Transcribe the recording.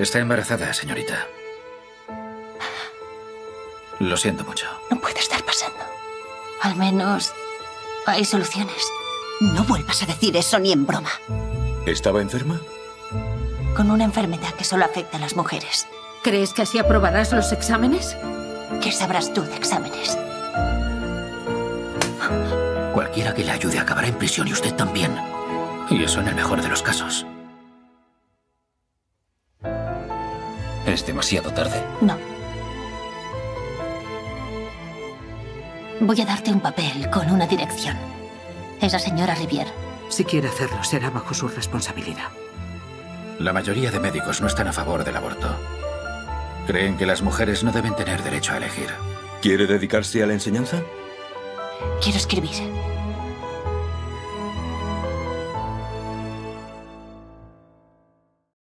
Está embarazada, señorita. Lo siento mucho. No puede estar pasando. Al menos hay soluciones. No vuelvas a decir eso ni en broma. ¿Estaba enferma? Con una enfermedad que solo afecta a las mujeres. ¿Crees que así aprobarás los exámenes? ¿Qué sabrás tú de exámenes? Cualquiera que le ayude acabará en prisión y usted también. Y eso en el mejor de los casos. Es demasiado tarde. No. Voy a darte un papel con una dirección. Es la señora Rivière. Si quiere hacerlo, será bajo su responsabilidad. La mayoría de médicos no están a favor del aborto. Creen que las mujeres no deben tener derecho a elegir. ¿Quiere dedicarse a la enseñanza? Quiero escribir.